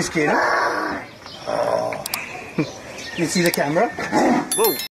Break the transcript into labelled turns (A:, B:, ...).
A: Scared him. You see the camera?
B: Whoa.